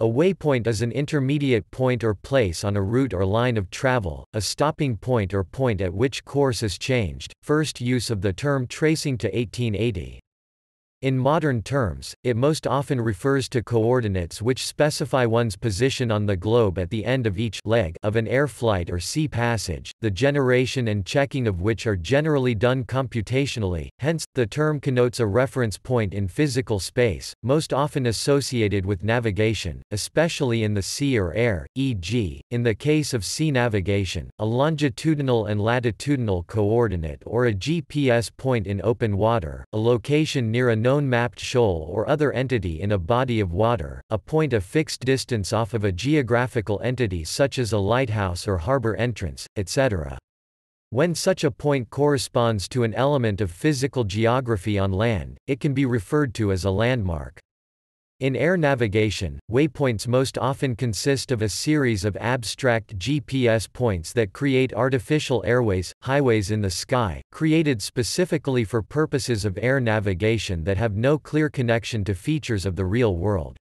A waypoint is an intermediate point or place on a route or line of travel, a stopping point or point at which course is changed. First use of the term tracing to 1880. In modern terms, it most often refers to coordinates which specify one's position on the globe at the end of each leg of an air flight or sea passage, the generation and checking of which are generally done computationally, hence, the term connotes a reference point in physical space, most often associated with navigation, especially in the sea or air, e.g., in the case of sea navigation, a longitudinal and latitudinal coordinate or a GPS point in open water, a location near a known mapped shoal or other entity in a body of water, a point a fixed distance off of a geographical entity such as a lighthouse or harbor entrance, etc. When such a point corresponds to an element of physical geography on land, it can be referred to as a landmark. In air navigation, waypoints most often consist of a series of abstract GPS points that create artificial airways, highways in the sky, created specifically for purposes of air navigation that have no clear connection to features of the real world.